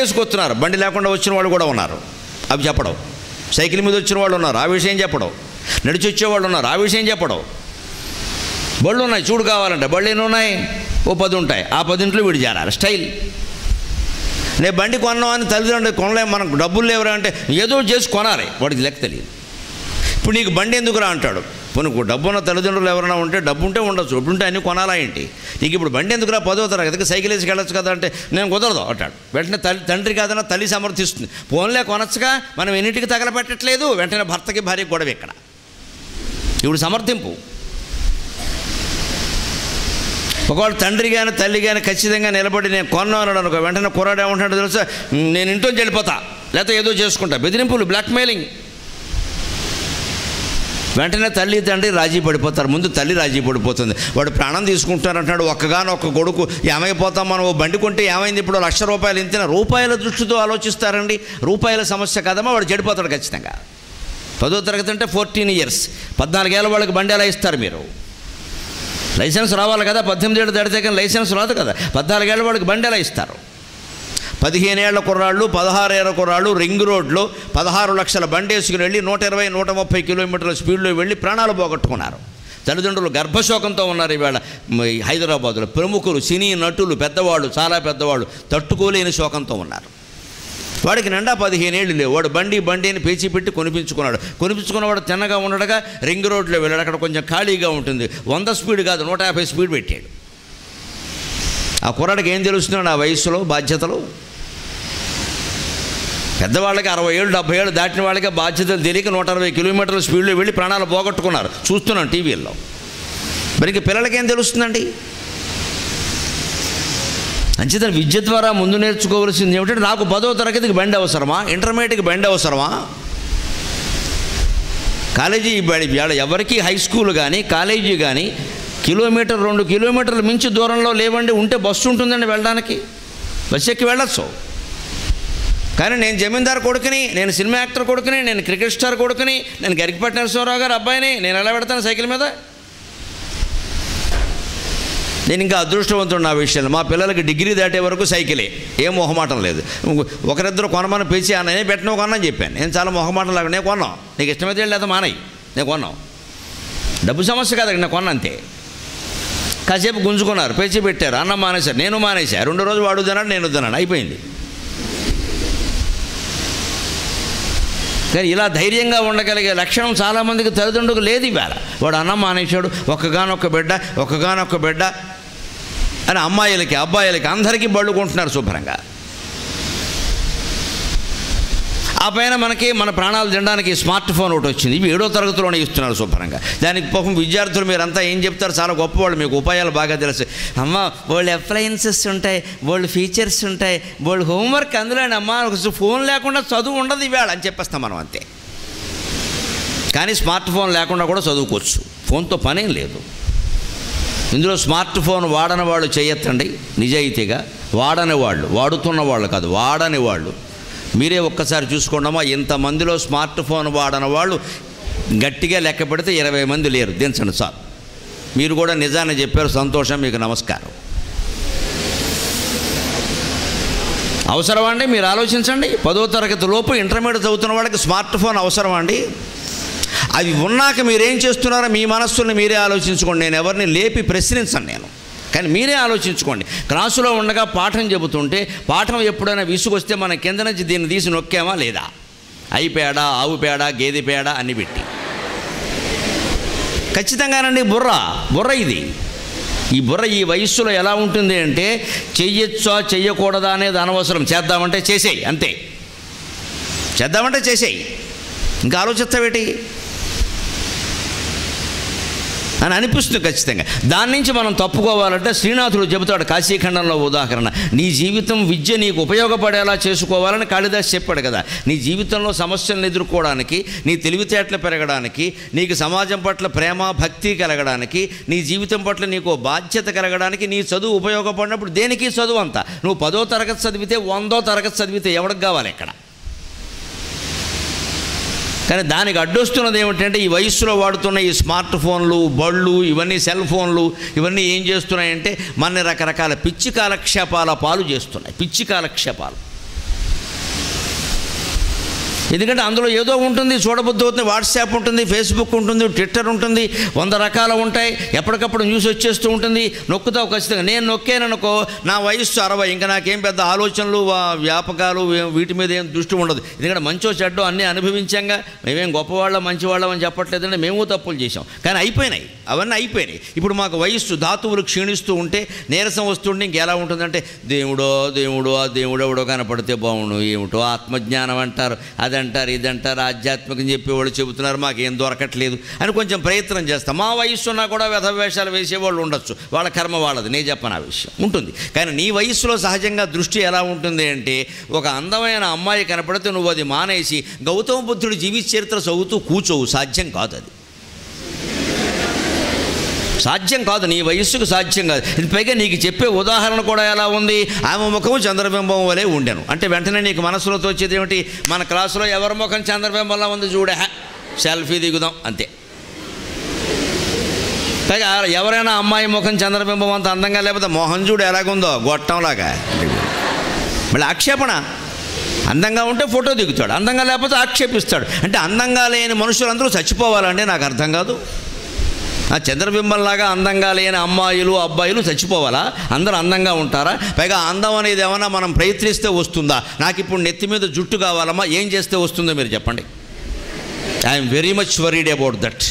వేసుకొస్తున్నారు. బండి లేకుండా వచ్చిన వాళ్ళు కూడా ఉన్నారు. అవి చెప్పడం. సైకిల్ మీద వచ్చిన వాళ్ళు ఉన్నారు. ఆ విషయం చెప్పడం. నడిచి వచ్చేవాళ్ళు ఉన్నారు. ఆ విషయం చెప్పడం. బళ్ళు ఉన్నాయి. చూడు కావాలంటే బళ్ళు ఎన్ని ఉన్నాయి? ఓ పది ఉంటాయి. ఆ పదింట్లో వీడు చేరాలి. స్టైల్. నేను బండి కొన్నాం అని తల్లిదండ్రులు కొనలేము మనకు డబ్బులు లేవురా అంటే ఏదో చేసి కొనాలి. వాడికి లెక్క తెలియదు. ఇప్పుడు నీకు బండి ఎందుకురా అంటాడు. పోనీ డబ్బు ఉన్న తల్లిదండ్రులు ఎవరైనా ఉంటే డబ్బు ఉంటే ఉండొచ్చు ఇప్పుడు ఉంటే అన్నీ కొనాలా ఏంటి? నీకు ఇప్పుడు బండి ఎందుకురా పదో తరగతికి సైకిల్ వేసి వెళ్ళొచ్చు కదా అంటే నేను కుదరదు అంటాడు. వెంటనే తల్లి తండ్రి కాదన్నా తల్లి సమర్థిస్తుంది. ఫోన్లే కొనచ్చుగా మనం ఎన్నింటికి తగలపెట్టట్లేదు వెంటనే భర్తకి భార్యకి గొడవ ఇక్కడ. ఇప్పుడు సమర్థింపు. ఒకవేళ తండ్రి కానీ తల్లి కానీ ఖచ్చితంగా నిలబడి నేను కొన్నాను అనుకో వెంటనే కుర్రాడు ఏమంటాడు తెలుసా? నేను ఇంట్లో వెళ్ళిపోతా లేకపోతే ఏదో చేసుకుంటా. బెదిరింపులు బ్లాక్మెయిలింగ్ వెంటనే తల్లి తండ్రి రాజీ పడిపోతారు. ముందు తల్లి రాజీ పడిపోతుంది. వాడు ప్రాణం తీసుకుంటారంటున్నాడు ఒక్కగానో ఒక్క కొడుకు ఏమైపోతాం మనం? ఓ బండి కొంటే ఏమైంది? ఇప్పుడు లక్ష రూపాయలు ఇంతిన రూపాయల దృష్టితో ఆలోచిస్తారండి. రూపాయల సమస్య కదమ్మా వాడు చెడిపోతాడు ఖచ్చితంగా. పదో తరగతి అంటే ఫోర్టీన్ ఇయర్స్. పద్నాలుగేళ్ళ వాళ్ళకి బండి ఎలా ఇస్తారు మీరు? లైసెన్స్ రావాలి కదా పద్దెనిమిది ఏళ్ళు దాడితే కానీ లైసెన్స్ రాదు కదా. పద్నాలుగేళ్ళ వాళ్ళకి బండి ఎలా ఇస్తారు? పదిహేనేళ్ళ కుర్రాళ్ళు పదహారేళ్ళ కుర్రాళ్ళు రింగ్ రోడ్లో పదహారు లక్షల బండి వేసుకుని వెళ్ళి నూట ఇరవై నూట ముప్పై కిలోమీటర్ల స్పీడ్లో వెళ్ళి ప్రాణాలు పోగొట్టుకున్నారు. తల్లిదండ్రులు గర్భశోకంతో ఉన్నారు ఈవేళ. ఈ హైదరాబాదులో ప్రముఖులు సినీ నటులు పెద్దవాళ్ళు చాలా పెద్దవాళ్ళు తట్టుకోలేని శోకంతో ఉన్నారు. వాడికి నిండా పదిహేనేళ్ళు లేవు. వాడు బండి బండి అని పేచి పెట్టి కొనిపించుకున్నాడు. కొనిపించుకున్నవాడు తిన్నగా ఉండడగా రింగ్ రోడ్లో వెళ్ళాడు. అక్కడ కొంచెం ఖాళీగా ఉంటుంది. వంద స్పీడ్ కాదు నూట యాభై స్పీడ్ పెట్టాడు. ఆ కుర్రాడికి ఏం తెలుస్తున్నాడు? ఆ వయసులో బాధ్యతలు? పెద్దవాళ్ళకి అరవై ఏళ్ళు డెబ్బై ఏళ్ళు దాటిన వాళ్ళకి బాధ్యతలు తెలియక నూట అరవై కిలోమీటర్ల స్పీడ్లో వెళ్ళి ప్రాణాలు పోగొట్టుకున్నారు. చూస్తున్నాం టీవీల్లో. మరి పిల్లలకేం పిల్లలకి ఏం తెలుస్తుందండి? అంచేత విద్య ద్వారా ముందు నేర్చుకోవాల్సింది ఏమిటంటే నాకు పదో తరగతికి బండి అవసరమా? ఇంటర్మీడియట్కి బండి అవసరమా? కాలేజీ బడి వాళ్ళ ఎవరికి హై స్కూల్ కానీ కాలేజీ కానీ కిలోమీటర్ రెండు కిలోమీటర్లు మించి దూరంలో లేవండి ఉంటే బస్సు ఉంటుందండి వెళ్ళడానికి. బస్సు ఎక్కి వెళ్ళచ్చు. కానీ నేను జమీందార్ కొడుకుని నేను సినిమా యాక్టర్ కొడుకుని నేను క్రికెట్ స్టార్ కొడుకుని నేను గరికపట్న నరసింహారావు గారు అబ్బాయిని నేను ఎలా పెడతాను సైకిల్ మీద? నేను ఇంకా అదృష్టవంతుడు నా విషయంలో. మా పిల్లలకి డిగ్రీ దాటే వరకు సైకిలే. ఏం మొహమాటం లేదు. ఒకరిద్దరు కొనమని పిలిచి అన్న నేను పెట్టిన కొనని చెప్పాను. నేను చాలా మొహమాటం లాగా నేను కొన్నాం. నీకు ఇష్టమైతే లేదా మానయ్య నేను కొన్నాం డబ్బు సమస్య కాదు నేను కొన్నా అంతే. కాసేపు గుంజుకున్నారు. పేచి పెట్టారు. అన్నం మానేశారు. నేను మానేశాను రెండు రోజులు వాడు తిన్నాడు నేను తిన్నాను. అయిపోయింది. కానీ ఇలా ధైర్యంగా ఉండగలిగే లక్షణం చాలామందికి తల్లిదండ్రులకు లేదు ఇవాళ. వాడు అన్నం మానేశాడు ఒక్కగానొక్క బిడ్డ ఒక్కగానొక్క బిడ్డ అని అమ్మాయిలకి అబ్బాయిలకి అందరికీ బళ్ళు కొంటున్నారు శుభ్రంగా. ఆ పైన మనకి మన ప్రాణాలు తినడానికి స్మార్ట్ ఫోన్ ఒకటి వచ్చింది. ఇవి ఏడో తరగతిలోనే ఇస్తున్నారు శుభ్రంగా. దానికి పాపం విద్యార్థులు మీరంతా ఏం చెప్తారు? చాలా గొప్పవాళ్ళు మీకు ఉపాయాలు బాగా తెలుసు. అమ్మ వాళ్ళు అప్లయన్సెస్ ఉంటాయి వాళ్ళు ఫీచర్స్ ఉంటాయి వాళ్ళు హోంవర్క్ అందులోనే అమ్మ ఫోన్ లేకుండా చదువు ఉండదు ఇవాళ అని చెప్పేస్తాం మనం అంతే. కానీ స్మార్ట్ ఫోన్ లేకుండా కూడా చదువుకోవచ్చు. ఫోన్తో పనేం లేదు. ఇందులో స్మార్ట్ ఫోన్ వాడని వాళ్ళు చేయొత్తండి నిజాయితీగా వాడని వాళ్ళు వాడుతున్న వాళ్ళు కాదు వాడని వాళ్ళు. మీరే ఒక్కసారి చూసుకోండమ్మా ఇంతమందిలో స్మార్ట్ ఫోన్ వాడని వాళ్ళు గట్టిగా లెక్క పెడితే ఇరవై మంది లేరు. దించండి సార్. మీరు కూడా నిజాన్ని చెప్పారు సంతోషం మీకు నమస్కారం. అవసరమా అండి? మీరు ఆలోచించండి. పదో తరగతి లోపు ఇంటర్మీడియట్ చదువుతున్న వాళ్ళకి స్మార్ట్ ఫోన్ అవసరమా అండి? అవి ఉన్నాక మీరేం చేస్తున్నారో మీ మనస్సుని మీరే ఆలోచించుకోండి. నేను ఎవరిని లేపి ప్రశ్నించను నేను. కానీ మీరే ఆలోచించుకోండి. క్లాసులో ఉండగా పాఠం చెబుతుంటే పాఠం ఎప్పుడైనా విసుగొస్తే మన కింద నుంచి దీన్ని తీసి నొక్కామా లేదా? ఐ పేడ ఆవు పేడ గేదె పేడ అన్ని పెట్టి. ఖచ్చితంగానండి బుర్ర బుర్ర ఇది. ఈ బుర్ర ఈ వయస్సులో ఎలా ఉంటుంది అంటే చెయ్యొచ్చా చెయ్యకూడదా అనేది అనవసరం. చేద్దామంటే చేసేయి అంతే. చేద్దామంటే చేసేయి. ఇంకా ఆలోచిస్తావేటి? అని అనిపిస్తుంది ఖచ్చితంగా. దాని నుంచి మనం తప్పుకోవాలంటే శ్రీనాథుడు చెబుతాడు కాశీఖండంలో ఉదాహరణ నీ జీవితం విద్య నీకు ఉపయోగపడేలా చేసుకోవాలని కాళిదాస్ చెప్పాడు కదా. నీ జీవితంలో సమస్యలను ఎదుర్కోవడానికి నీ తెలివితేటలు పెరగడానికి నీకు సమాజం పట్ల ప్రేమ భక్తి కలగడానికి నీ జీవితం పట్ల నీకు బాధ్యత కలగడానికి నీ చదువు ఉపయోగపడినప్పుడు దేనికి చదువు అంత? నువ్వు పదో తరగతి చదివితే వందో తరగతి చదివితే ఎవరికి కావాలి ఇక్కడ? కానీ దానికి అడ్డొస్తున్నది ఏమిటంటే ఈ వయస్సులో వాడుతున్న ఈ స్మార్ట్ ఫోన్లు బళ్ళు ఇవన్నీ సెల్ ఫోన్లు ఇవన్నీ ఏం చేస్తున్నాయంటే మన రకరకాల పిచ్చి కాలక్షేపాల పాలు చేస్తున్నాయి. పిచ్చి కాలక్షేపాలు. ఎందుకంటే అందులో ఏదో ఉంటుంది చూడబుద్ధి అవుతుంది వాట్సాప్ ఉంటుంది ఫేస్బుక్ ఉంటుంది ట్విట్టర్ ఉంటుంది వంద రకాలు ఉంటాయి ఎప్పటికప్పుడు న్యూస్ వచ్చేస్తూ ఉంటుంది నొక్కుతావు ఖచ్చితంగా. నేను నొక్కాననుకో నా వయస్సు అరవై ఇంకా నాకేం పెద్ద ఆలోచనలు వ్యాపకాలు వీటి మీద ఏం దృష్టి ఉండదు. ఎందుకంటే మంచో చెడ్డో అన్నీ అనుభవించాంగా మేమేం గొప్పవాళ్ళం మంచివాళ్ళం అని చెప్పట్లేదంటే మేము తప్పులు చేసాం కానీ అయిపోయినాయి అవన్నీ అయిపోయినాయి. ఇప్పుడు మాకు వయస్సు ధాతువులు క్షీణిస్తూ ఉంటే నీరసం వస్తుంటే ఇంకెలా ఉంటుందంటే దేవుడో దేవుడో ఆ దేవుడెవడో కనపడితే బాగుండు ఏమిటో ఆత్మజ్ఞానం అంటారు. అది అదంటారు ఇది అంటారు ఆధ్యాత్మికం చెప్పేవాళ్ళు చెబుతున్నారు మాకేం దొరకట్లేదు అని కొంచెం ప్రయత్నం చేస్తాం. మా వయస్సు ఉన్నా కూడా వ్యధవేషాలు వేసేవాళ్ళు ఉండొచ్చు. వాళ్ళ కర్మ వాళ్ళది. నేను చెప్పను ఆ విషయం. ఉంటుంది. కానీ నీ వయస్సులో సహజంగా దృష్టి ఎలా ఉంటుంది అంటే ఒక అందమైన అమ్మాయి కనపడితే నువ్వు అది మానేసి గౌతమ బుద్ధుడి జీవిత చరిత్ర చదువుతూ కూర్చోవు. సాధ్యం కాదు అది. సాధ్యం కాదు నీ వయస్సుకు సాధ్యం కాదు. ఇది పైగా నీకు చెప్పే ఉదాహరణ కూడా ఎలా ఉంది? ఆమె ముఖము చంద్రబింబం వలె ఉండెను. అంటే వెంటనే నీకు మనసులో తోచేది ఏమిటి? మన క్లాసులో ఎవరి ముఖం చంద్రబింబంలా ఉంది చూడే. సెల్ఫీ దిగుదాం అంతే. పైగా ఎవరైనా అమ్మాయి ముఖం చంద్రబింబం అంత అందంగా లేకపోతే మోహన్ చూడు ఎలాగుందో గొట్టంలాగా. మళ్ళీ ఆక్షేపణ. అందంగా ఉంటే ఫోటో దిగుతాడు. అందంగా లేకపోతే ఆక్షేపిస్తాడు. అంటే అందంగా లేని మనుషులందరూ చచ్చిపోవాలంటే నాకు అర్థం కాదు. ఆ చంద్రబింబంలాగా అందంగా లేని అమ్మాయిలు అబ్బాయిలు చచ్చిపోవాలా? అందరూ అందంగా ఉంటారా? పైగా అందం అనేది ఏమైనా మనం ప్రయత్నిస్తే వస్తుందా? నాకు ఇప్పుడు నెత్తి మీద జుట్టు కావాలమ్మా ఏం చేస్తే వస్తుందో మీరు చెప్పండి. I'm very much worried about that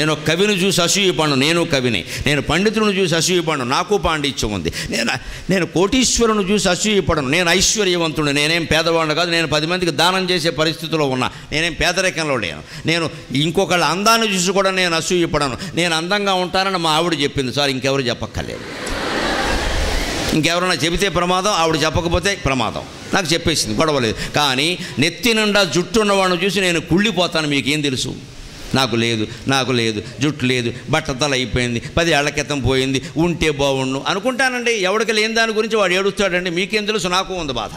నేను కవిని చూసి అసూయపడను నేను కవిని. నేను పండితులను చూసి అసూయపడను నాకు పాండిత్యం ఉంది. నేను నేను కోటీశ్వరుని చూసి అసూయపడను నేను ఐశ్వర్యవంతుడు నేనేం పేదవాడిని కాదు నేను పది మందికి దానం చేసే పరిస్థితిలో ఉన్నా. నేనేం పేదరికంలో లేను. నేను ఇంకొకళ్ళ అందాన్ని చూసి కూడా నేను అసూయపడను. నేను అందంగా ఉంటానని మా ఆవిడ చెప్పింది. సార్ ఇంకెవరు చెప్పక్కర్లేదు. ఇంకెవరైనా చెబితే ప్రమాదం ఆవిడ చెప్పకపోతే ప్రమాదం. నాకు చెప్పేసింది గొడవలేదు కానీ నెత్తి నిండా జుట్టు ఉన్నవాడిని చూసి నేను కుళ్ళిపోతాను మీకేం తెలుసు? నాకు లేదు నాకు లేదు జుట్టు లేదు బట్టతల అయిపోయింది పది ఏళ్ళ క్రితం పోయింది ఉంటే బాగుండు అనుకుంటానండి. ఎవడికి లేని దాని గురించి వాడు ఏడుస్తాడండి. మీకేం తెలుసు? నాకు ఉంది బాధ.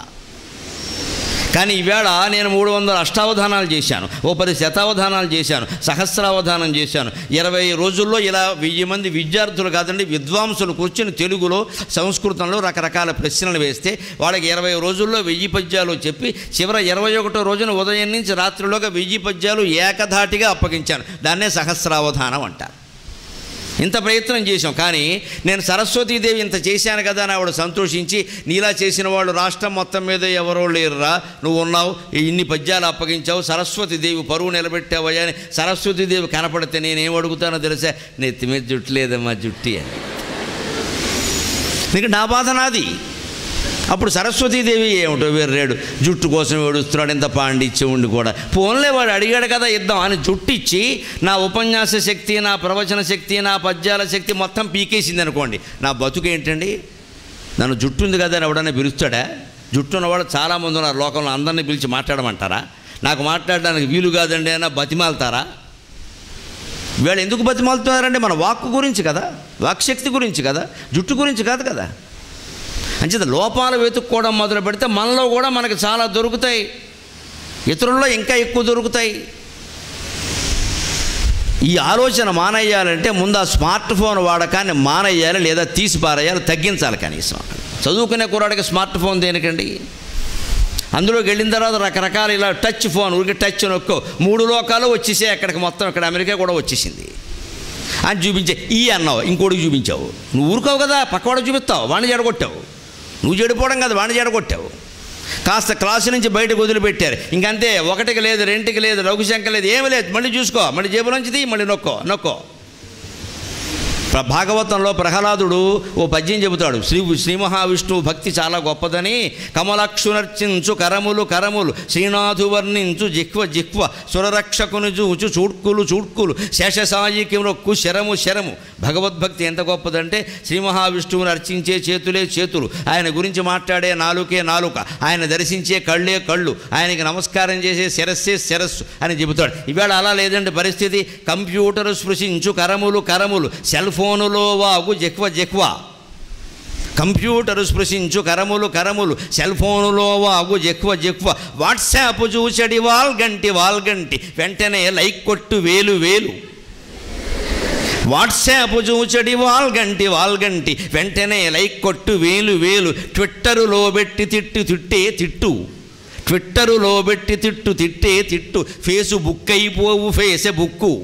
కానీ ఈవేళ నేను మూడు వందల అష్టావధానాలు చేశాను ఓ పది శతావధానాలు చేశాను సహస్రావధానం చేశాను. ఇరవై రోజుల్లో ఇలా వెయ్యి మంది విద్యార్థులు కాదండి విద్వాంసులు కూర్చొని తెలుగులో సంస్కృతంలో రకరకాల ప్రశ్నలు వేస్తే వాళ్ళకి ఇరవై రోజుల్లో వెయ్యి పద్యాలు చెప్పి చివర ఇరవై ఒకటో రోజున ఉదయం నుంచి రాత్రిలోగా వెయ్యి పద్యాలు ఏకధాటిగా అప్పగించాను. దాన్నే సహస్రావధానం అంటారు. ఇంత ప్రయత్నం చేశాం. కానీ నేను సరస్వతీదేవి ఇంత చేశాను కదా అని ఆవిడ సంతోషించి నీలా చేసిన వాళ్ళు రాష్ట్రం మొత్తం మీద ఎవరో లేరురా నువ్వు ఉన్నావు ఇన్ని పద్యాలు అప్పగించావు సరస్వతీదేవి పరువు నిలబెట్టావయ్యా అని సరస్వతీదేవి కనపడితే నేనేం అడుగుతానో తెలుసా? నెత్తి మీద జుట్టు లేదమ్మా జుట్టి అని. నీకు నా బాధ నాది. అప్పుడు సరస్వతీదేవి ఏమిటో వేర్రాడు జుట్టు కోసం ఏడుస్తున్నాడు ఇంత పాండిత్యం ఉండి కూడా. పోన్లే వాడు అడిగాడు కదా ఇద్దాం అని జుట్టు ఇచ్చి నా ఉపన్యాస శక్తి నా ప్రవచన శక్తి నా పద్యాల శక్తి మొత్తం పీకేసింది అనుకోండి. నా బతుకు ఏంటండి? నన్ను జుట్టు ఉంది కదా అని ఎవడన్నా పిలుస్తాడా? జుట్టు ఉన్నవాడు చాలామంది ఉన్నారు లోకంలో అందరినీ పిలిచి మాట్లాడమంటారా? నాకు మాట్లాడడానికి వీలు కాదండి అయినా బతిమాలుతారా? వీళ్ళు ఎందుకు బతిమాలుతున్నారంటే మన వాక్కు గురించి కదా వాక్శక్తి గురించి కదా జుట్టు గురించి కాదు కదా. అంచేత లోపాలు వెతుక్కోవడం మొదలు పెడితే మనలో కూడా మనకు చాలా దొరుకుతాయి. ఇతరుల్లో ఇంకా ఎక్కువ దొరుకుతాయి. ఈ ఆలోచన మానేయాలంటే ముందు ఆ స్మార్ట్ ఫోన్ వాడకాన్ని మానేయాలి లేదా తీసి పారేయాలి తగ్గించాలి కనీసం. చదువుకునే కుర్రాడికి స్మార్ట్ ఫోన్ దేనికండి? అందులోకి వెళ్ళిన తర్వాత రకరకాల ఇలా టచ్ ఫోన్ ఊరికి టచ్ నొక్కో. మూడు లోకాలు వచ్చేసాయి అక్కడికి మొత్తం ఇక్కడ అమెరికా కూడా వచ్చేసింది. అని చూపించే ఈ అన్నావు ఇంకోటికి చూపించావు. నువ్వు ఊరుకోవు కదా పక్కవాడికి చూపిస్తావు వాడిని జడగొట్టావు నువ్వు చెడిపోవడం కదా వాడిని చెడగొట్టావు. కాస్త క్లాసు నుంచి బయటకు వదిలిపెట్టారు. ఇంకంతే ఒకటికి లేదు రెండుకి లేదు లఘుశంక లేదు ఏమీ లేదు. మళ్ళీ చూసుకో మళ్ళీ జేబులోంచి తీ మళ్ళీ నొక్కో నొక్కో. భాగవతంలో ప్రహ్లాదుడు ఓ పద్యం చెబుతాడు. శ్రీ శ్రీ మహావిష్ణువు భక్తి చాలా గొప్పదని కమలక్షునర్చించు కరములు కరములు శ్రీనాథు వర్ణించు జిహ్వ జిహ్వ సురరక్షకుని చూచు చూడ్కులు చూడ్కులు శేషసాయికి రొక్కు శరము శరము. భగవద్భక్తి ఎంత గొప్పదంటే శ్రీ మహావిష్ణువుని అర్చించే చేతులే చేతులు. ఆయన గురించి మాట్లాడే నాలుకే నాలుక ఆయన దర్శించే కళ్ళే కళ్ళు ఆయనకి నమస్కారం చేసే శిరస్సే శిరస్సు అని చెబుతాడు. ఇవాళ అలా లేదండి పరిస్థితి. కంప్యూటర్ స్పృశించు కరములు కరములు సెల్ ఫోనులో వాగు జెక్వ జెక్వ. కంప్యూటర్ స్పృశించు కరములు కరములు. సెల్ ఫోనులో వాగు జెక్వ జెక్వ. వాట్సాప్ చూచడి వాల్గంటి వాల్గంటి. వెంటనే లైక్ కొట్టు వేలు వేలు. వాట్సాప్ చూచడి వాల్గంటి వాల్గంటి. వెంటనే లైక్ కొట్టు వేలు వేలు. ట్విట్టరులో పెట్టి తిట్టు తిట్టే తిట్టు. ట్విట్టరులో పెట్టి తిట్టు తిట్టే తిట్టు. ఫేసుబుక్ అయిపోవు ఫేసబుక్కు.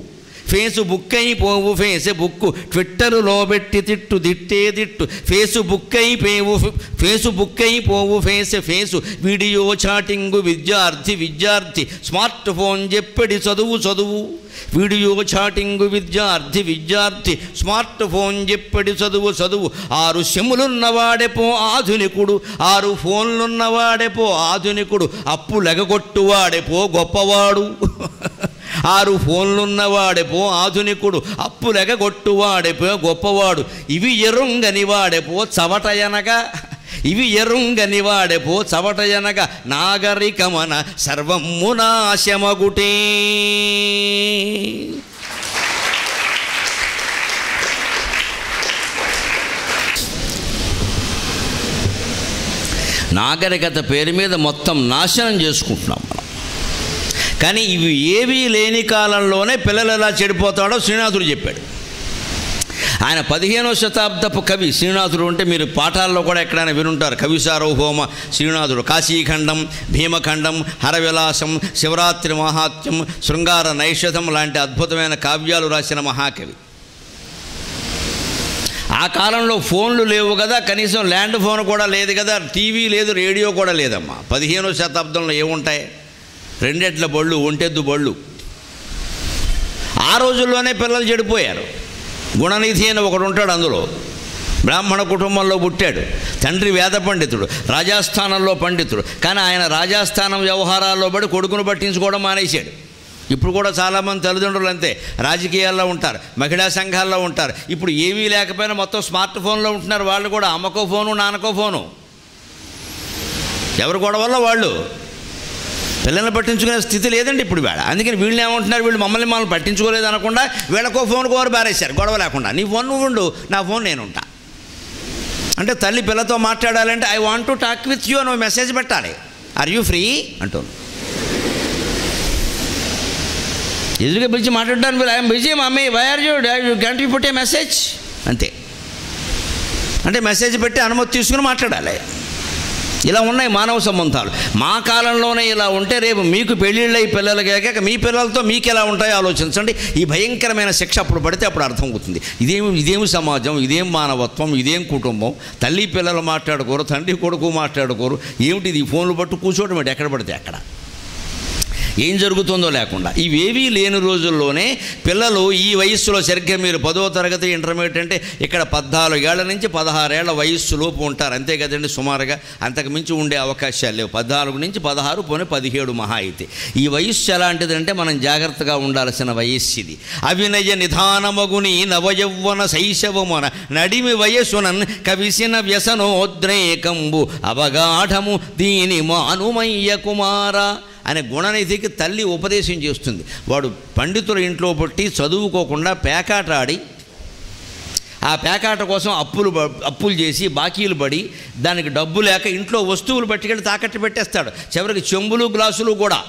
ఫేసుబుక్ అయిపోవు ఫేసబుక్ ట్విట్టరులో పెట్టి తిట్టు తిట్టే తిట్టు. ఫేసుబుక్ అయిపోవు ఫేసుబుక్ అయిపోవు ఫేస్ ఫేసు. వీడియో చాటింగు విద్యార్థి విద్యార్థి. స్మార్ట్ ఫోన్ చెప్పడి చదువు చదువు. వీడియో చాటింగు విద్యార్థి విద్యార్థి. స్మార్ట్ ఫోన్ చెప్పడి చదువు చదువు. ఆరు సిమ్ములున్నవాడెపో ఆధునికుడు. ఆరు ఫోన్లున్నవాడెపో ఆధునికుడు. అప్పు లెగగొట్టువాడెపో గొప్పవాడు. ఆరు ఫోన్లున్నవాడెపో ఆధునికుడు అప్పు లెగగొట్టువాడెపో గొప్పవాడు. ఇవి ఎరుంగని వాడెపో చవటయనగా. ఇవి ఎరుంగని వాడెపో చవటయనగా. నాగరికమన సర్వము నాశమగుటే. నాగరికత పేరు మీద మొత్తం నాశనం చేసుకుంటున్నాం. కానీ ఇవి ఏవీ లేని కాలంలోనే పిల్లలు ఎలా చెడిపోతాడో శ్రీనాథుడు చెప్పాడు. ఆయన పదిహేనవ శతాబ్దపు కవి శ్రీనాథుడు అంటే మీరు పాఠాల్లో కూడా ఎక్కడైనా వినుంటారు. కవి సార్వభౌమ శ్రీనాథుడు కాశీఖండం భీమఖండం హరవిలాసం శివరాత్రి మహాత్యం శృంగార నైషధం లాంటి అద్భుతమైన కావ్యాలు రాసిన మహాకవి. ఆ కాలంలో ఫోన్లు లేవు కదా కనీసం ల్యాండ్ ఫోన్ కూడా లేదు కదా టీవీ లేదు రేడియో కూడా లేదమ్మా. పదిహేనవ శతాబ్దంలో ఏముంటాయి? రెండెట్ల బళ్ళు ఒంటెద్దు బళ్ళు. ఆ రోజుల్లోనే పిల్లలు చెడిపోయారు. గుణనిధి అని ఒకడు ఉంటాడు అందులో. బ్రాహ్మణ కుటుంబంలో పుట్టాడు. తండ్రి వేద పండితుడు రాజాస్థానంలో పండితుడు. కానీ ఆయన రాజాస్థానం వ్యవహారాల్లో పడి కొడుకును పట్టించుకోవడం మానేశాడు. ఇప్పుడు కూడా చాలామంది తల్లిదండ్రులు అంతే. రాజకీయాల్లో ఉంటారు మహిళా సంఘాల్లో ఉంటారు. ఇప్పుడు ఏమీ లేకపోయినా మొత్తం స్మార్ట్ ఫోన్లో ఉంటున్నారు వాళ్ళు కూడా. అమ్మకో ఫోను నాన్నకో ఫోను. ఎవరు గొడవల్లో వాళ్ళు? పిల్లల్ని పట్టించుకునే స్థితి లేదండి ఇప్పుడు వేళ. అందుకని వీళ్ళు ఏమంటున్నారు? వీళ్ళు మమ్మల్ని మమ్మల్ని పట్టించుకోలేదు అనకుండా వీళ్ళకో ఫోన్ వారు బారేశారు? గొడవ లేకుండా. నీ ఫోన్ నువ్వు ఉండు నా ఫోన్ నేను ఉంటా. అంటే తల్లి పిల్లతో మాట్లాడాలంటే I want to talk with you అని మెసేజ్ పెట్టాలి. Are you free? అంటాను ఎదురుగా పిలిచి మాట్లాడడానికి I'm busy mummy. Why are you? You గంట పుట్టే మెసేజ్? అంతే. అంటే మెసేజ్ పెట్టి అనుమతి తీసుకుని మాట్లాడాలి. ఇలా ఉన్నాయి మానవ సంబంధాలు. మా కాలంలోనే ఇలా ఉంటే రేపు మీకు పెళ్ళిళ్ళై పిల్లలు కాక మీ పిల్లలతో మీకు ఎలా ఉంటాయో ఆలోచించండి. ఈ భయంకరమైన శిక్ష అప్పుడు పడితే అప్పుడు అర్థం అవుతుంది ఇదేం ఇదేమి సమాజం ఇదేం మానవత్వం ఇదేం కుటుంబం? తల్లి పిల్లలు మాట్లాడుకోరు తండ్రి కొడుకు మాట్లాడుకోరు. ఏమిటి ఈ ఫోన్లు పట్టు కూర్చోవడం ఎక్కడ పడితే అక్కడ. ఏం జరుగుతుందో లేకుండా. ఇవేవీ లేని రోజుల్లోనే పిల్లలు ఈ వయస్సులో సరిగ్గా మీరు పదో తరగతి ఇంటర్మీడియట్ అంటే ఇక్కడ పద్నాలుగేళ్ళ నుంచి పదహారేళ్ళ వయస్సు లోపు ఉంటారు. అంతే కదండి సుమారుగా. అంతకు మించి ఉండే అవకాశాలు లేవు. పద్నాలుగు నుంచి పదహారు పోనీ పదిహేడు మహా అయితే. ఈ వయస్సు ఎలాంటిదంటే మనం జాగ్రత్తగా ఉండాల్సిన వయస్సు ఇది. అవినయ నిధానమగుని నవయవ్వన శైశవమున నడిమి వయస్సునన్ కవిసిన వ్యసనోద్రేకంబు అవగాఢము దీని మానుమయ్య కుమార. అనే గుణనిధికి తల్లి ఉపదేశం చేస్తుంది. వాడు పండితుల ఇంట్లో పుట్టి చదువుకోకుండా పేకాట ఆడి ఆ పేకాట కోసం అప్పులు అప్పులు చేసి బాకీలు పడి దానికి డబ్బు లేక ఇంట్లో వస్తువులు పట్టుకెళ్ళి తాకట్టు పెట్టేస్తాడు. చివరికి చెంబులు గ్లాసులు కూడా.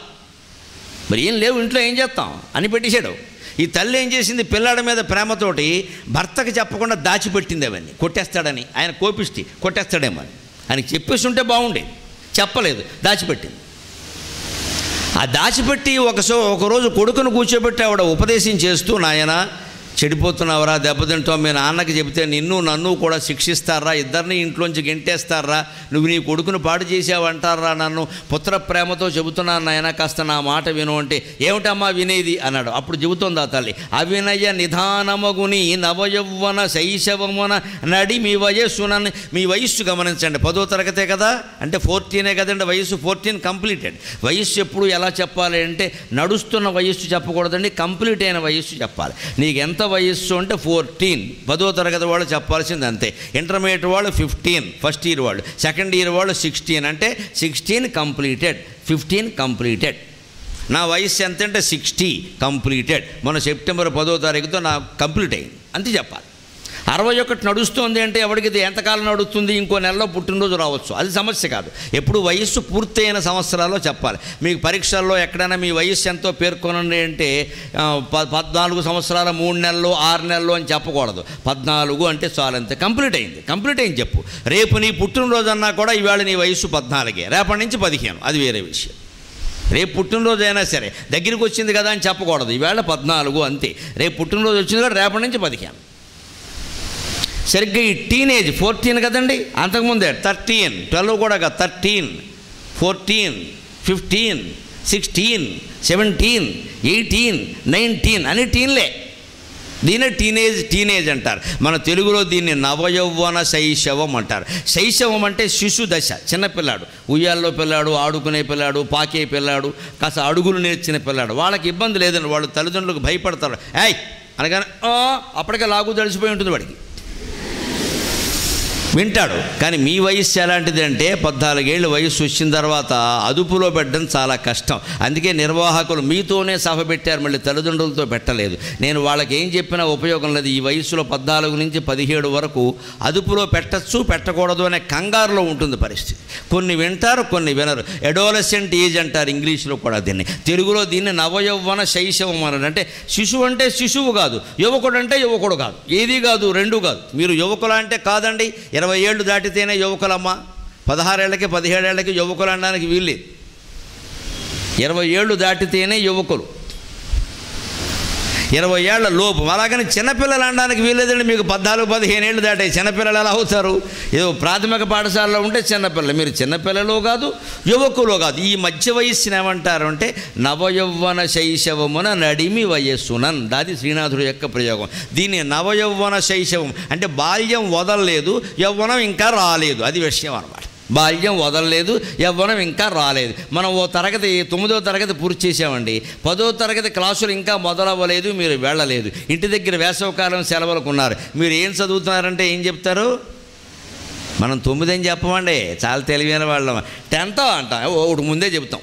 మరి ఏం లేవు ఇంట్లో ఏం చేస్తాం? అని పెట్టేశాడు. ఈ తల్లి ఏం చేసింది? పిల్లాడి మీద ప్రేమతోటి భర్తకు చెప్పకుండా దాచిపెట్టింది అవన్నీ. కొట్టేస్తాడని. ఆయన కోపిస్తే కొట్టేస్తాడేమో అని. ఆయనకి చెప్పేసి ఉంటే బాగుండేది. చెప్పలేదు దాచిపెట్టింది. ఆ దాచిపెట్టి ఒక ఒకరోజు కొడుకును కూర్చోబెట్టి ఆవిడ ఉపదేశం చేస్తూ నాయన చెడిపోతున్నావురా దెబ్బతింటావు. మీ నాన్నకి చెబితే నిన్ను నన్ను కూడా శిక్షిస్తారా? ఇద్దరిని ఇంట్లోంచి గెంటేస్తారా? నువ్వు నీ కొడుకును పాడు చేసావంటారా నన్ను? పుత్ర ప్రేమతో చెబుతున్నాను నాయన కాస్త నా మాట విను అంటే ఏమిటమ్మా వినేది? అన్నాడు. అప్పుడు చెబుతోంది ఆ తల్లి అవినయ నిధానమగుని నవయవ్వన శైశవమున నడి మీ వయస్సున మీ వయస్సు గమనించండి. పదో తరగతే కదా? అంటే ఫోర్టీనే కదండి వయస్సు ఫోర్టీన్ కంప్లీటెడ్. వయస్సు ఎప్పుడు ఎలా చెప్పాలి అంటే నడుస్తున్న వయస్సు చెప్పకూడదండి కంప్లీట్ అయిన వయస్సు చెప్పాలి. నీకు ఎంత వయస్సు అంటే ఫోర్టీన్. పదో తరగతి వాళ్ళు చెప్పాల్సింది అంతే. ఇంటర్మీడియట్ వాళ్ళు ఫిఫ్టీన్ ఫస్ట్ ఇయర్ వాళ్ళు. సెకండ్ ఇయర్ వాళ్ళు సిక్స్టీన్. అంటే సిక్స్టీన్ కంప్లీటెడ్ ఫిఫ్టీన్ కంప్లీటెడ్. నా వయస్సు ఎంత అంటే సిక్స్టీ కంప్లీటెడ్. మొన్న సెప్టెంబర్ పదో తారీఖుతో నా కంప్లీట్ అయింది. అంతే చెప్పాలి. అరవై ఒకటి నడుస్తుంది అంటే ఎవరికి ఇది ఎంతకాలం నడుస్తుంది? ఇంకో నెలలో పుట్టినరోజు రావచ్చు. అది సమస్య కాదు. ఎప్పుడు వయస్సు పూర్తయిన సంవత్సరాల్లో చెప్పాలి. మీకు పరీక్షల్లో ఎక్కడైనా మీ వయస్సు ఎంతో పేర్కొనండి అంటే పద్నాలుగు సంవత్సరాల మూడు నెలలు ఆరు నెలలు అని చెప్పకూడదు. పద్నాలుగు అంటే చాలు అంతే. కంప్లీట్ అయింది. కంప్లీట్ అయింది చెప్పు. రేపు నీ పుట్టినరోజు అన్నా కూడా ఇవాళ నీ వయస్సు పద్నాలుగే. రేపటి నుంచి పదిహేను. అది వేరే విషయం. రేపు పుట్టినరోజు అయినా సరే దగ్గరికి వచ్చింది కదా అని చెప్పకూడదు. ఈవేళ పద్నాలుగు అంతే. రేపు పుట్టినరోజు వచ్చింది కూడా రేపటి నుంచి పదిహేను. సరిగ్గా ఈ టీనేజ్ ఫోర్టీన్ కదండి? అంతకుముందే థర్టీన్ ట్వెల్వ్ కూడా కాదు thirteen fourteen fifteen sixteen seventeen eighteen nineteen అని టీన్లే. దీనే టీనేజ్ టీనేజ్ అంటారు. మన తెలుగులో దీన్ని నవయౌవన శైశవం అంటారు. శైశవం అంటే శిశు దశ చిన్నపిల్లాడు ఉయ్యాల్లో పిల్లాడు ఆడుకునే పిల్లాడు పాకే పిల్లాడు కాస్త అడుగులు నేర్చిన పిల్లాడు. వాళ్ళకి ఇబ్బంది లేదండి వాళ్ళు తల్లిదండ్రులకు భయపడతారు. ఏయ్ అనగానే అప్పటికే లాగు తడిసిపోయి ఉంటుంది వాడికి. వింటాడు. కానీ మీ వయస్సు ఎలాంటిది అంటే పద్నాలుగేళ్ళు వయస్సు వచ్చిన తర్వాత అదుపులో పెట్టడం చాలా కష్టం. అందుకే నిర్వాహకులు మీతోనే సభ పెట్టారు మళ్ళీ తల్లిదండ్రులతో పెట్టలేదు. నేను వాళ్ళకి ఏం చెప్పినా ఉపయోగం లేదు. ఈ వయసులో పద్నాలుగు నుంచి పదిహేడు వరకు అదుపులో పెట్టచ్చు పెట్టకూడదు అనే కంగారులో ఉంటుంది పరిస్థితి. కొన్ని వింటారు కొన్ని వినరు. ఎడోలసెంట్ ఏజ్ అంటారు ఇంగ్లీష్లో కూడా దీన్ని. తెలుగులో దీన్ని నవయౌవన శైశవం అని అంటే శిశువు అంటే శిశువు కాదు. యువకుడు అంటే యువకుడు కాదు. ఏది కాదు రెండు కాదు. మీరు యువకులా అంటే కాదండి ఇరవై ఏళ్ళు దాటితేనే యువకులమ్మ. పదహారేళ్ళకి పదిహేడేళ్ళకి యువకులు అనడానికి వీల్లేదు. ఇరవై ఏళ్ళు దాటితేనే యువకులు. ఇరవై ఏళ్ళ లోపు. అలాగని చిన్నపిల్లలు అనడానికి వీలేదండి మీకు పద్నాలుగు పదిహేను ఏళ్ళు దాటాయి. చిన్నపిల్లలు ఎలా అవుతారు? ఏదో ప్రాథమిక పాఠశాలలో ఉంటే చిన్నపిల్లలు. మీరు చిన్నపిల్లలు కాదు యువకులు కాదు. ఈ మధ్య వయస్సును ఏమంటారు అంటే నవయౌవన శైశవమున నడిమి వయస్సునన్ దాది శ్రీనాథుడు యొక్క ప్రయోగం. దీన్ని నవయౌవన శైశవం అంటే బాల్యం వదలలేదు యవ్వనం ఇంకా రాలేదు. అది విషయం అన్నమాట. బాల్యం వదలలేదు యవ్వనం ఇంకా రాలేదు. మనం ఓ తరగతి తొమ్మిదో తరగతి పూర్తి చేసామండి పదో తరగతి క్లాసులు ఇంకా మొదలవ్వలేదు మీరు వెళ్ళలేదు. ఇంటి దగ్గర వేసవకాలం సెలవులకు ఉన్నారు మీరు ఏం చదువుతున్నారంటే ఏం చెప్తారు? మనం తొమ్మిది అని చెప్పమండి. చాలా తెలివైన వాళ్ళం. టెన్త్ అంటాం. ఒకటి ముందే చెబుతాం.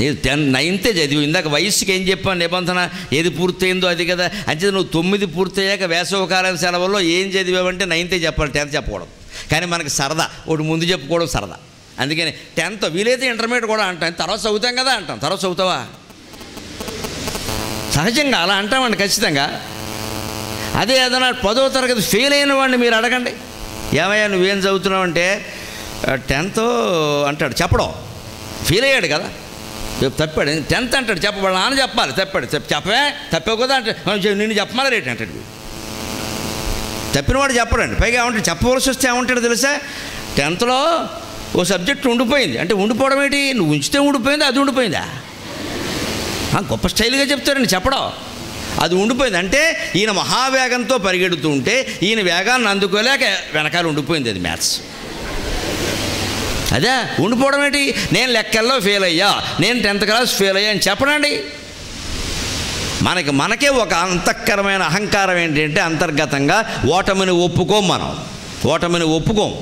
ఇది టెన్ నైన్తే చదివి ఇందాక వయసుకి ఏం చెప్పాను నిబంధన? ఏది పూర్తయిందో అది కదా. అంటే నువ్వు తొమ్మిది పూర్తయ్యాక వేసవకాలం సెలవుల్లో ఏం చదివావంటే నైన్తే చెప్పాలి టెన్త్ చెప్పకూడదు. కానీ మనకి సరదా. ఒకటి ముందు చెప్పుకోవడం సరదా. అందుకని టెన్త్ వీలైతే ఇంటర్మీడియట్ కూడా అంటాం. తర్వాత చదువుతాం కదా అంటాం. తర్వాత చదువుతావా? సహజంగా అలా అంటామండి ఖచ్చితంగా. అదే ఏదైనా పదో తరగతి ఫెయిల్ అయిన వాడిని మీరు అడగండి. ఏమయ్యా నువ్వేం చదువుతున్నావు అంటే టెన్త్ అంటాడు. చెప్పడం. ఫెయిల్ అయ్యాడు కదా. రేపు తప్పాడు. టెన్త్ అంటాడు. చెప్పబడి నాన్న చెప్పాలి. తప్పాడు. చెప్పే తప్పే కదా అంటే నిన్ను చెప్పమని రేటు అంటాడు వీడు. తప్పినవాడు చెప్పడండి. పైగా ఏమంటాడు చెప్పవలసి వస్తే ఏమంటాడు తెలుసా? టెన్త్లో ఓ సబ్జెక్ట్ ఉండిపోయింది. అంటే ఉండిపోవడం ఏంటి? నువ్వు ఉంచితే ఉండిపోయింది? అది ఉండిపోయిందా? గొప్ప స్టైల్గా చెప్తారండి చెప్పడం. అది ఉండిపోయింది. అంటే ఈయన మహావేగంతో పరిగెడుతూ ఉంటే ఈయన వేగాన్ని అందుకోలేక వెనకాల ఉండిపోయింది అది మ్యాథ్స్. అదే ఉండిపోవడం ఏంటి? నేను లెక్కల్లో ఫెయిల్ అయ్యా. నేను టెన్త్ క్లాస్ ఫెయిల్ అయ్యా అని చెప్పనండి. మనకి మనకే ఒక అంతఃకరమైన అహంకారం ఏంటంటే అంతర్గతంగా ఓటమిని ఒప్పుకోం మనం. ఓటమిని ఒప్పుకోం.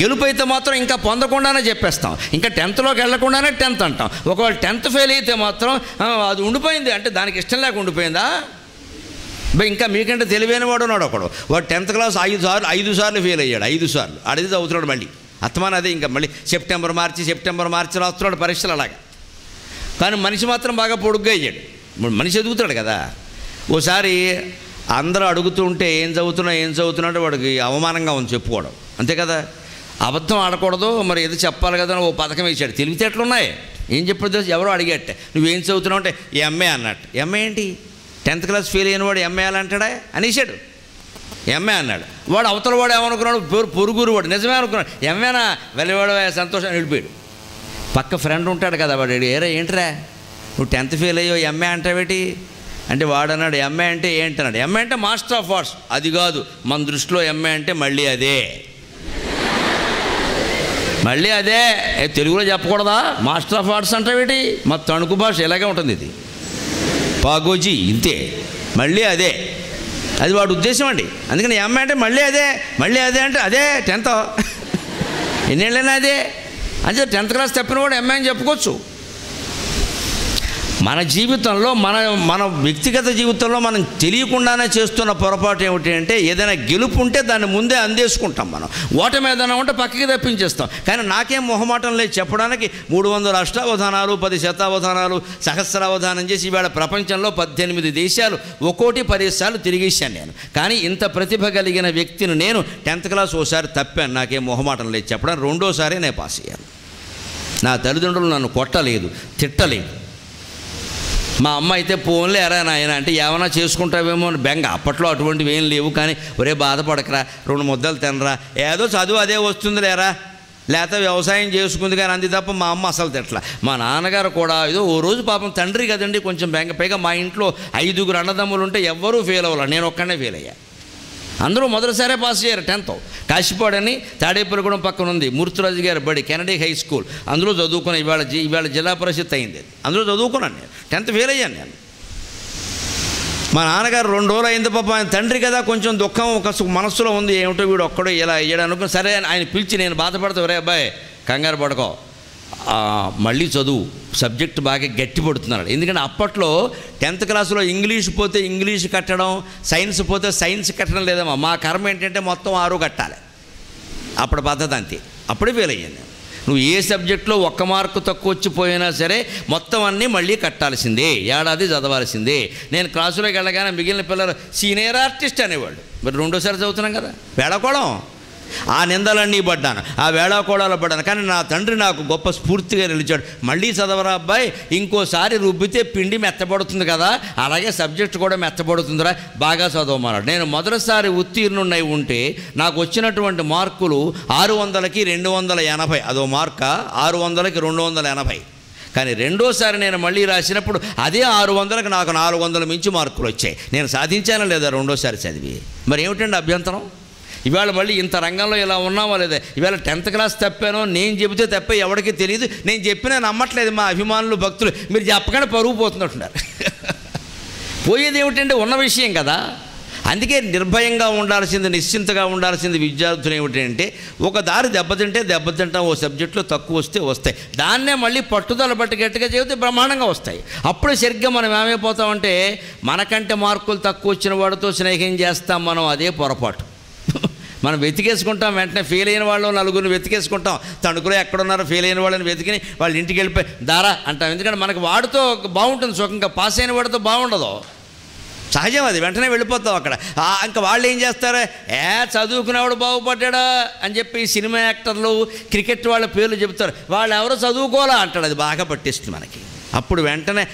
గెలుపు అయితే మాత్రం ఇంకా పొందకుండానే చెప్పేస్తాం. ఇంకా టెన్త్లోకి వెళ్ళకుండానే టెన్త్ అంటాం. ఒకవేళ టెన్త్ ఫెయిల్ అయితే మాత్రం అది ఉండిపోయింది. అంటే దానికి ఇష్టం లేక ఉండిపోయిందా? ఇంకా మీకంటే తెలివైన వాడు ఉన్నాడు ఒకడు. వాడు టెన్త్ క్లాస్ ఐదు సార్లు ఐదు సార్లు ఫెయిల్ అయ్యాడు. ఐదు సార్లు. అడిగి చదువుతున్నాడు మళ్ళీ. అత్తమాన అదే ఇంకా మళ్ళీ సెప్టెంబర్ మార్చి సెప్టెంబర్ మార్చి రాస్తున్నాడు పరీక్షలు అలాగా. కానీ మనిషి మాత్రం బాగా పొడుగ్గా అయ్యాడు. మనిషి ఎదుగుతాడు కదా. ఓసారి అందరూ అడుగుతుంటే ఏం చదువుతున్నా ఏం చదువుతున్నా అంటే వాడికి అవమానంగా ఉంది చెప్పుకోవడం. అంతే కదా? అబద్ధం ఆడకూడదు మరి ఏదో చెప్పాలి కదా అని ఓ పథకం వేసాడు తెలివితేటలు ఉన్నాయి ఏం చెప్పాడు తెలుసు? ఎవరో అడిగట్టే నువ్వేం చదువుతున్నావు అంటే ఎంఏ అన్నట్టు. ఎంఏ ఏంటి? టెన్త్ క్లాస్ ఫెయిల్ అయిన వాడు ఎంఏ అలా అంటాడా అనేసాడు ఎంఏ అన్నాడు. వాడు అవతల వాడు ఏమనుకున్నాడు? పొరు పొరుగురు వాడు. నిజమే అనుకున్నాడు. ఎంఏనా? వెళ్ళివాడు సంతోషం వెళ్ళిపోయాడు పక్క ఫ్రెండ్ ఉంటాడు కదా వాడు. ఏరా ఏంట్రా? నువ్వు టెన్త్ ఫెయిల్ అయ్యో ఎంఏ అంటావేటి? అంటే వాడన్నాడు ఎంఏ అంటే ఏంటన్నాడు? ఎంఏ అంటే మాస్టర్ ఆఫ్ ఆర్ట్స్. అది కాదు మన దృష్టిలో ఎంఏ అంటే మళ్ళీ అదే. మళ్ళీ అదే. తెలుగులో చెప్పకూడదా? మాస్టర్ ఆఫ్ ఆర్ట్స్ అంటావేటి? మా తణుకు భాష ఇలాగే ఉంటుంది ఇది. పాగోజీ ఇంతే. మళ్ళీ అదే. అది వాడు ఉద్దేశం అండి. అందుకని ఎంఏ అంటే మళ్ళీ అదే మళ్ళీ అదే అంటే అదే టెన్త్. ఎన్నేళ్ళైనా అదే. అంటే టెన్త్ క్లాస్ తప్పిన వాడు ఎంఏ అని చెప్పుకోవచ్చు. మన జీవితంలో మన మన వ్యక్తిగత జీవితంలో మనం తెలియకుండానే చేస్తున్న పొరపాటు ఏమిటి అంటే ఏదైనా గెలుపు ఉంటే దాన్ని ముందే అందేసుకుంటాం మనం. ఓటమి ఏదైనా ఉంటే పక్కకి తప్పించేస్తాం. కానీ నాకేం మొహమాటం లేదు చెప్పడానికి. మూడు వందల అష్టావధానాలు పది శతావధానాలు సహస్రావధానం చేసి ఇవాళ ప్రపంచంలో పద్దెనిమిది దేశాలు ఒక్కోటి పదిహేను సార్లు తిరిగేశాను నేను. కానీ ఇంత ప్రతిభ కలిగిన వ్యక్తిని నేను టెన్త్ క్లాస్ ఓసారి తప్పాను. నాకేం మొహమాటం లేదు చెప్పడానికి. రెండోసారి నేను పాస్ అయ్యాను. నా తల్లిదండ్రులు నన్ను కొట్టలేదు తిట్టలేదు. మా అమ్మ అయితే పోన్లే ఎరా నాయన అంటే ఏమైనా చేసుకుంటావేమో అని. బెంగ అప్పట్లో అటువంటివి ఏం లేవు కానీ ఒరే బాధపడకరా రెండు ముద్దలు తినరా. ఏదో చదువు అదే వస్తుంది లేరా? లేకపోతే వ్యవసాయం చేసుకుంది కానీ అంది తప్ప మా అమ్మ అసలు తిట్ల మా నాన్నగారు కూడా ఏదో ఓ రోజు పాపం తండ్రి కదండి కొంచెం బెంగ. పైగా మా ఇంట్లో ఐదుగురు అన్నదమ్ములు ఉంటే ఎవ్వరూ ఫెయిల్ అవ్వాలి. నేను ఒక్కనే ఫెయిల్ అయ్యా. అందరూ మొదటిసారే పాస్ అయ్యారు టెన్త్ కాశీపాడని తాడేపల్లిగూడెం పక్కన ఉంది. మూర్తిరాజు గారి బడి కెనడీ హై స్కూల్. అందులో చదువుకున్న ఇవాళ ఇవాళ జిల్లా పరిషత్ అయింది అందులో చదువుకున్నాను నేను. టెన్త్ ఫెయిల్ అయ్యాను నేను. మా నాన్నగారు రెండు రోజులు అయింది పాప. ఆయన తండ్రి కదా కొంచెం దుఃఖం ఒక మనసులో మనస్సులో ఉంది. ఏమిటో వీడు ఒక్కడో ఇలా అయ్యాడు అనుకుని సరే ఆయన పిలిచి నేను బాధపడతా రే అబ్బాయి కంగారు పడుకో. మళ్ళీ చదువు. సబ్జెక్ట్ బాగా గట్టిపడుతున్నాడు ఎందుకంటే అప్పట్లో టెన్త్ క్లాసులో ఇంగ్లీష్ పోతే ఇంగ్లీష్ కట్టడం సైన్స్ పోతే సైన్స్ కట్టడం లేదమ్మా. మా కర్మ ఏంటంటే మొత్తం ఆరు కట్టాలి. అప్పుడు పద్ధతి అంతే. అప్పుడే ఫెయిల్ అయ్యాను నువ్వు ఏ సబ్జెక్ట్లో ఒక్క మార్కు తక్కువ వచ్చిపోయినా సరే మొత్తం అన్నీ మళ్ళీ కట్టాల్సిందే. ఏడాది చదవాల్సిందే. నేను క్లాసులోకి వెళ్ళగానే మిగిలిన పిల్లలు సీనియర్ ఆర్టిస్ట్ అనేవాళ్ళు. మరి రెండోసారి చదువుతున్నాం కదా. వెళ్ళకోవడం ఆ నిందలన్నీ పడ్డాను ఆ వేళాకోళాలు పడ్డాను. కానీ నా తండ్రి నాకు గొప్ప స్ఫూర్తిగా నిలిచాడు. మళ్ళీ చదవరా అబ్బాయి ఇంకోసారి రుబ్బితే పిండి మెత్తపడుతుంది కదా అలాగే సబ్జెక్ట్ కూడా మెత్తపడుతుందిరా బాగా చదవమన్నాడు. నేను మొదటిసారి ఉత్తీర్ణున్నై ఉంటే నాకు వచ్చినటువంటి మార్కులు ఆరు వందలకి రెండు వందల ఎనభై. అదో మార్క? ఆరు వందలకి రెండు వందల ఎనభై. కానీ రెండోసారి నేను మళ్ళీ రాసినప్పుడు అదే ఆరు వందలకు నాకు నాలుగు వందల మించి మార్కులు వచ్చాయి. నేను సాధించానా లేదా రెండోసారి చదివి? మరి ఏమిటండి అభ్యంతరం? ఇవాళ మళ్ళీ ఇంత రంగంలో ఇలా ఉన్నామో లేదా ఇవాళ టెన్త్ క్లాస్ తప్పానో నేను చెబితే తప్ప ఎవరికి తెలియదు నేను చెప్పినా నమ్మట్లేదు మా అభిమానులు భక్తులు. మీరు చెప్పగానే పరుగు పోతున్నట్టున్నారు పోయేది ఏమిటంటే ఉన్న విషయం కదా. అందుకే నిర్భయంగా ఉండాల్సింది నిశ్చింతగా ఉండాల్సింది విద్యార్థులు ఏమిటంటే ఒక దారి దెబ్బతింటే దెబ్బతింటాం ఓ సబ్జెక్టులో తక్కువ వస్తే వస్తాయి. దాన్నే మళ్ళీ పట్టుదల బట్టి గట్టిగా చెబితే బ్రహ్మాండంగా వస్తాయి. అప్పుడు సరిగ్గా మనం ఏమైపోతామంటే మనకంటే మార్కులు తక్కువ వచ్చిన వాడితో స్నేహం చేస్తాం మనం అదే పొరపాటు. మనం వెతికేసుకుంటాం వెంటనే ఫెయిల్ అయిన వాళ్ళు నలుగురిని వెతికేసుకుంటాం. తణుకులో ఎక్కడున్నారో ఫెయిల్ అయిన వాళ్ళని వెతికిని వాళ్ళ ఇంటికి వెళ్ళిపోయి దారా అంటాం. ఎందుకంటే మనకు వాడితో బాగుంటుంది సుఖంగా పాస్ అయిన వాడితో బాగుండదు. సహజం అది వెంటనే వెళ్ళిపోతాం అక్కడ. ఇంకా వాళ్ళు ఏం చేస్తారు? ఏ చదువుకునేవాడు బాగుపడ్డా అని చెప్పి సినిమా యాక్టర్లు క్రికెట్ వాళ్ళ పేర్లు చెబుతారు. వాళ్ళు ఎవరు చదువుకోవాలా అంటాడు. అది బాగా పట్టిస్తుంది మనకి. అప్పుడు వెంటనే